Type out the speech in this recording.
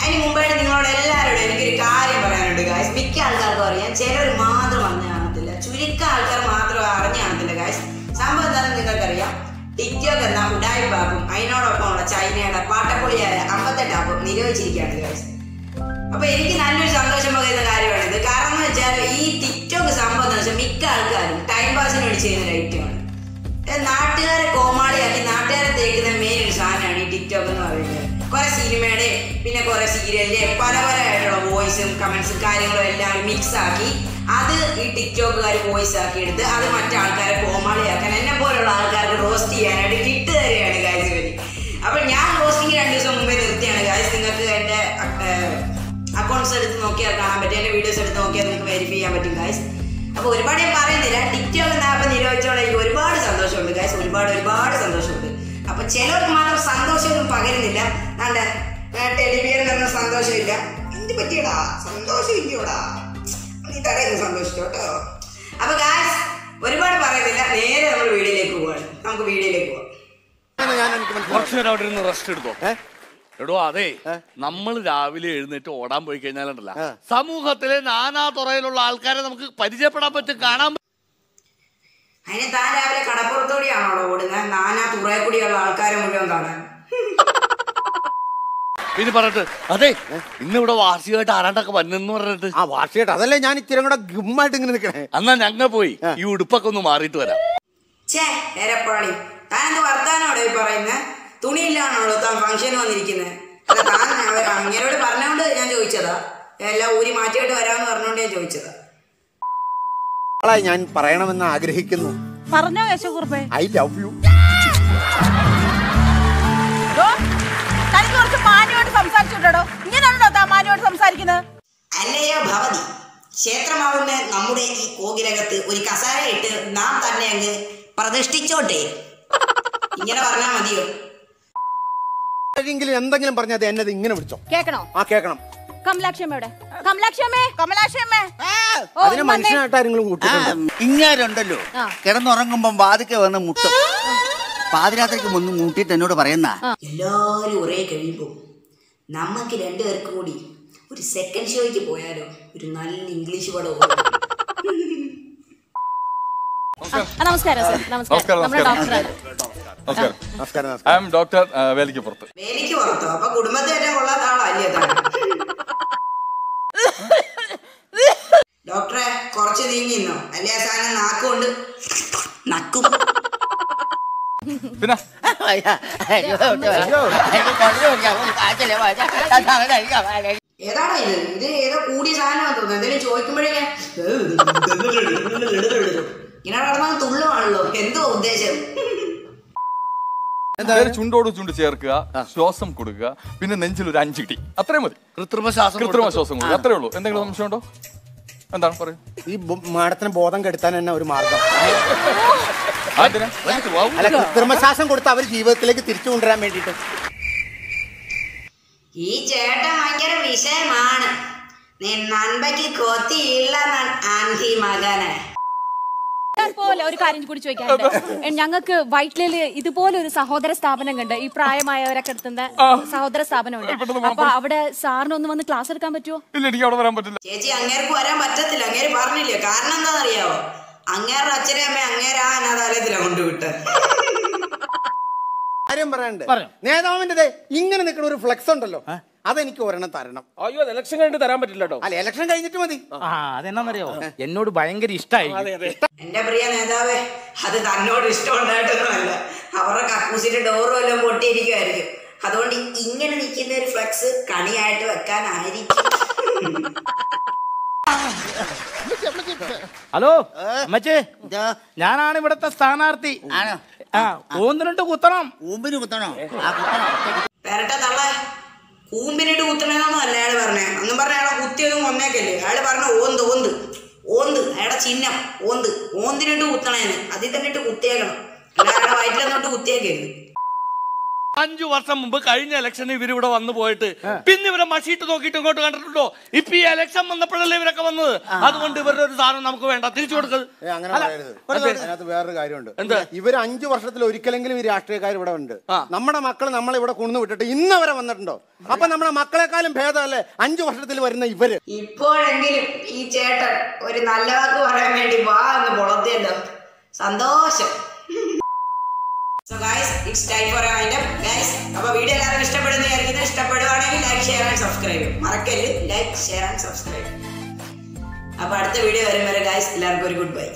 അതിന് മുമ്പായിട്ട് നിങ്ങളോട് എല്ലാവരോടും എനിക്കൊരു കാര്യം പറയാനുണ്ട് ഗായ്സ് മിക്ക ആൾക്കാർക്കും അറിയാം ചിലർ മാത്രം അറിഞ്ഞു കാണത്തില്ല. ചുരുക്കം ആൾക്കാർ മാത്രം അറിഞ്ഞു കാണത്തില്ല ഗായ്സ് സംഭവം എന്താണെന്ന് നിങ്ങൾക്കറിയാം. ടിക്ടോക്ക് എന്ന ഉഡായി ബാബും അതിനോടൊപ്പമുള്ള ചൈനയുടെ പാട്ടപ്പൊളിയായ അമ്പത്തെട്ട് ആപ്പും നിരോധിച്ചിരിക്കുകയാണ് ഗായ്സ് അപ്പൊ എനിക്ക് നല്ലൊരു സന്തോഷം പകരുന്ന കാര്യമാണിത് കാരണം എന്ന് വെച്ചാൽ ഈ ടിക്ടോക്ക് സംഭവം എന്ന് വെച്ചാൽ മിക്ക ആൾക്കാരും ടൈം പാസിന് വേണ്ടി ചെയ്യുന്ന ഐറ്റമാണ് നാട്ടുകാരെ കോമാളിയാക്കി നാട്ടുകാരെ തേക്കുന്ന മെയിൻ ഒരു സാധനമാണ് ഈ ടിക്ടോക്ക് എന്ന് പറയുന്നത്. കുറെ സിനിമയുടെ പിന്നെ കുറെ സീരിയലിന്റെ പല പല ആയിട്ടുള്ള വോയിസും കമന്റ്സും കാര്യങ്ങളും എല്ലാം മിക്സ് ആക്കി. അത് ഈ ടിക്ടോക്കുകാർ വോയിസ് ആക്കി എടുത്ത് അത് മറ്റാൾക്കാരെ കോമാളിയാക്കാൻ എന്നെ പോലുള്ള ആൾക്കാർക്ക് റോസ്റ്റ് ചെയ്യാനായിട്ട് കിട്ടു തരികയാണ് ഗായ്സ് വഴി അപ്പൊ ഞാൻ റോസ്റ്റിങ് രണ്ടു ദിവസം മുമ്പേ നിർത്തിയാണ്. ഗായ്സ് നിങ്ങൾക്ക് എന്റെ അക്കൗണ്ട്സ് എടുത്ത് നോക്കിയാൽ കാണാൻ പറ്റും. എന്റെ വീഡിയോസ് എടുത്ത് നോക്കിയാൽ നിങ്ങൾക്ക് വെരിഫൈ ചെയ്യാൻ പറ്റും ഗായ്സ് അപ്പൊ ഒരുപാട് ഞാൻ പറയുന്നില്ല. ടിക്ടോക്ക് ആപ്പ് നിരോധിച്ചോടെ എനിക്ക് ഒരുപാട് സന്തോഷമുണ്ട് ഗായ്സ് ഒരുപാട് ഒരുപാട് സന്തോഷമുണ്ട്. അപ്പൊ ചിലർക്ക് മാത്രം സന്തോഷമൊന്നും പകരുന്നില്ല നാണ്ടെ ടെലിവിയറിനൊന്നും സന്തോഷമില്ല. എന്ത് പറ്റിയടാ? സന്തോഷമില്ലയോടാ? നീ തടയുന്നു സന്തോഷിച്ചോ കേട്ടോ. അപ്പൊ ഗാസ് ഒരുപാട് പറയുന്നില്ല നേരെ നമ്മൾ വീഡിയോയിലേക്ക് പോവാണ്. നമുക്ക് വീഡിയോയിലേക്ക് പോവാം. ഞാൻ എനിക്ക് മനസ്സിലായി കുറച്ചു നേരം അവിടെ ഇരുന്ന് റെസ്റ്റ് എടുത്തോ? എടോ അതെ നമ്മൾ രാവിലെ എഴുന്നേറ്റ് ഓടാൻ പോയി കഴിഞ്ഞാലുണ്ടല്ല. സമൂഹത്തിലെ നാനാ തുറയിലുള്ള ആൾക്കാരെ നമുക്ക് പരിചയപ്പെടാൻ പറ്റും കാണാൻ പറ്റും. അതിന് താൻ രാവിലെ കടപ്പുറത്തോടെയാണോ ഓടുന്നത്? നാനാ തുറയെ കൂടിയുള്ള ആൾക്കാരെ മുഴുവൻ കാണാൻ. പിന്നെ പറഞ്ഞിട്ട് അതെ ഇന്ന് ഇവിടെ വാർഷികമായിട്ട് ആരാണ്ടൊക്കെ വന്നെന്ന് പറഞ്ഞിട്ട്. ആ വാർഷികമായിട്ട് അതല്ലേ ഞാൻ ഇത്തിരി കൂടെ ഗുമ്മായിട്ട് ഇങ്ങനെ നിൽക്കണേ? എന്നാ ഞങ്ങൾ പോയി ഈ ഉടുപ്പൊക്കെ ഒന്ന് മാറിയിട്ട് വരാം. ഛേ ഏരപ്പാളി താൻ എന്ത് വർത്താനോടെ ഈ പറയുന്നത് തുണിയില്ലാണോ താൻ ഫംഗ്ഷന് വന്നിരിക്കുന്നത് അല്ല താൻ അവ- അങ്ങേരോട് പറഞ്ഞോണ്ട് ഞാൻ ചോദിച്ചതാ. എല്ലാം ഊരി മാറ്റിയിട്ട് വരാമെന്ന് പറഞ്ഞോണ്ട് ഞാൻ ചോദിച്ചതാ. ഞാൻ പറയണമെന്ന് ആഗ്രഹിക്കുന്നു. പറഞ്ഞോ യശോകുറുപ്പേ ഐ ലവ് യു സംസാരിച്ചുണ്ടോ ഇങ്ങനെയാണോ താൻ സംസാരിക്കുന്നത്. അല്ലയോ ഭവതി ക്ഷേത്രമാവുന്ന നമ്മുടെ ഈ കോകിലകത്ത് ഒരു കസാര ഇട്ട് നാം തന്നെ അങ്ങ് പ്രതിഷ്ഠിച്ചോട്ടെ. ഇങ്ങനെ പറഞ്ഞാ മതിയോ? എന്തെങ്കിലും പറഞ്ഞാൽ എന്നത് ഇങ്ങനെ വിളിച്ചോ. കേക്കണോ? ആ കേക്കണം. കമലാക്ഷമ്മയുടെ കമലാക്ഷമ്മേ കമലാക്ഷമ്മേ അതിനെ ഇങ്ങ് വന്നേ. മനുഷ്യനായിട്ട് ആരെങ്കിലും കൂട്ടിയിട്ടുണ്ടോ? ഇങ്ങാരുണ്ടല്ലോ. കിടന്നുറങ്ങുമ്പം വാതിക്കെ വന്ന് മുട്ടും. പാതിരാത്രിക്ക് മുന്നും മുട്ടിട്ട് എന്നോട് പറയുന്ന എല്ലാരും ഒരേ കഴിയുമ്പോൾ നമുക്ക് രണ്ടുപേർക്കും കൂടി ഒരു സെക്കൻഡ് ഷോയ്ക്ക് പോയാലോ? ഒരു നല്ല ഇംഗ്ലീഷ് പടം നമസ്കാരം. സർ. നമസ്കാരം. നമ്മുടെ നമസ്കാരം. ഐ ആം ഡോക്ടർ വേലിക്ക് പുറത്ത്. വേലിക്ക് പുറത്തോ? അപ്പൊ കുടുംബത്തെ ഏറ്റവും കൊള്ളാത്ത ആളല്ലേ ഡോക്ടറെ കുറച്ച് നീങ്ങിന്നോ അല്ലേ ആ സാധനം നാക്കുകൊണ്ട്? നക്കും. പിന്നെ ഏതാണോ ഇത് ഇത് ഏതോ കൂടിയ സാധനമാണെന്ന് തോന്നുന്നു എന്തെങ്കിലും ചോദിക്കുമ്പോഴേ ഇങ്ങനെ നടന്നാൽ തുള്ളുവാണല്ലോ എന്തോ ഉദ്ദേശം എന്തായാലും ചുണ്ടോട് ചുണ്ട് ചേർക്കുക ശ്വാസം കൊടുക്കുക പിന്നെ നെഞ്ചിൽ ഒരു അഞ്ചിടി അത്രയും മതി കൃത്രിമ ശ്വാസം കൃത്രിമ ശ്വാസം കൊടുക്കുക അത്രേ ഉള്ളൂ എന്തെങ്കിലും സംശയമുണ്ടോ എന്താണ് പറയൂ ഈ മാഡത്തിന് ബോധം കെടുത്താൻ തന്നെ ഒരു മാർഗം അല്ല കൃത്രിമശ്വാസം കൊടുത്ത് അവർ ജീവിതത്തിലേക്ക് തിരിച്ചു കൊണ്ടുവരാൻ വേണ്ടിട്ട് ഈ ചേട്ടൻ ഭയങ്കര വിഷയമാണ്. നീ നൻപയ്ക്ക് കൊത്തിയില്ല ആൻഹി മകനെ. പോലെ ഒരു കാര്യം കൂടി ചോദിക്കാനുണ്ട്. ഞങ്ങൾക്ക് വൈറ്റ്ലയിൽ ഇതുപോലെ ഒരു സഹോദര സ്ഥാപനം കണ്ട് ഈ പ്രായമായവരൊക്കെ എടുത്തുന്ന സഹോദര സ്ഥാപനമുണ്ട്. അപ്പൊ അവിടെ സാറിന് ഒന്ന് വന്ന് ക്ലാസ് എടുക്കാൻ പറ്റുമോ ഇല്ല എനിക്ക് അവിടെ വരാൻ പറ്റില്ല. ചേച്ചി അങ്ങേർക്ക് വരാൻ പറ്റത്തില്ല. അങ്ങേര് പറഞ്ഞില്ലേ? കാരണം എന്താണെന്നറിയാവോ? അങ്ങേരുടെ അച്ഛനെ അമ്മ അങ്ങേരാ അനാഥാലയത്തിലാണ് കൊണ്ടുവിട്ട്. ആരും പറയണ്ട നേതാവിന്റെ ദേ ഇങ്ങനെ നിൽക്കുന്ന ഒരു ഫ്ലെക്സ് ഉണ്ടല്ലോ. അതെനിക്ക് ഒരെണ്ണം തരണം. അയ്യോ അത് ഇലക്ഷൻ കഴിഞ്ഞിട്ട് തരാൻ പറ്റില്ല കേട്ടോ. അല്ല ഇലക്ഷൻ കഴിഞ്ഞിട്ട് മതി. ആ പറയോ എന്നോട് ഭയങ്കര ഇഷ്ടമായി എന്റെ പ്രിയ നേതാവേ അത് തന്നോട് ഇഷ്ടം ഉണ്ടായിട്ടൊന്നുമല്ല അവരുടെ കക്കൂസിന്റെ ഡോറും എല്ലാം പൊട്ടിയിരിക്കുമായിരിക്കും. അതുകൊണ്ട് ഇങ്ങനെ നിൽക്കുന്ന ഒരു ഫ്ലെക്സ് കണിയായിട്ട് വെക്കാനായിരിക്കും. ഹലോ അമ്മച്ചേ. ഞാനാണ് ഇവിടത്തെ സ്ഥാനാർത്ഥി? ആ കുത്തണം. ഊമ്പിന് കുത്തണോ? പേരട്ട തള്ള. കൂമ്പിനിട്ട് കുത്തണെന്നൊന്നും അല്ല അയാൾ പറഞ്ഞേ. അന്നും പറഞ്ഞ അയാളെ കുത്തിയതും കൊന്നേക്കല്ലേ അയാൾ പറഞ്ഞ ഓന്ത് ഓന്ത് ഓന്ത്. അയാളുടെ ചിഹ്നം ഓന്ത്. ഓന്തിനിട്ട് കുത്തണേന്ന്. അതിൽ തന്നെ ഇട്ട് കുത്തിയേക്കണം. അയാളുടെ വയറ്റിലൊന്നിട്ട് കുത്തിയേക്കരുത്. അഞ്ചു വർഷം മുമ്പ് കഴിഞ്ഞ ഇലക്ഷന് ഇവരിവിടെ വന്നു പോയിട്ട് പിന്നെ ഇവരെ മഷീട്ട് നോക്കിയിട്ട് ഇങ്ങോട്ട് കണ്ടിട്ടുണ്ടോ? ഇപ്പൊ ഈ ഇലക്ഷൻ വന്നപ്പോഴല്ലേ ഇവരൊക്കെ വന്നത്? അതുകൊണ്ട് ഇവരുടെ ഒരു സാധനം നമുക്ക് വേണ്ട. തിരിച്ചു കൊടുക്കരുത്. ഏ, അങ്ങനെ പറയരുത്. അതിനകത്ത് വേറൊരു കാര്യമുണ്ട്. ഇവർ അഞ്ചു വർഷത്തിൽ ഒരിക്കലെങ്കിലും ഈ രാഷ്ട്രീയക്കാർ ഇവിടെ ഉണ്ട്. നമ്മുടെ മക്കൾ നമ്മളെ ഇവിടെ കൊണ്ടു വിട്ടിട്ട് ഇന്ന് വരെ വന്നിട്ടുണ്ടോ? അപ്പൊ നമ്മുടെ മക്കളെക്കാളും ഭേദമല്ലേ? അഞ്ചു വർഷത്തിൽ വരുന്ന ഇവർ. ഇപ്പോഴെങ്കിലും ഈ ചേട്ടൻ ഒരു നല്ല വാക്ക് പറയാൻ വേണ്ടി വാ എന്ന് പൊളത്തിയല്ലോ സന്തോഷം. So guys it's time for a wind up guys അപ്പോൾ വീഡിയോ എല്ലാവർക്കും ഇഷ്ടപ്പെടുന്ന വിചാരിക്കുന്നത് ഇഷ്ടപ്പെടുവാണെങ്കിൽ ലൈക്ക് ഷെയർ ആൻഡ് സബ്സ്ക്രൈബ് മറക്കല്ല്? ലൈക്ക് ഷെയർ ആൻഡ് സബ്സ്ക്രൈബ് അപ്പോൾ അടുത്ത വീഡിയോ വരും വരെ ഗായ്സ് എല്ലാവർക്കും ഒരു ഗുഡ് ബൈ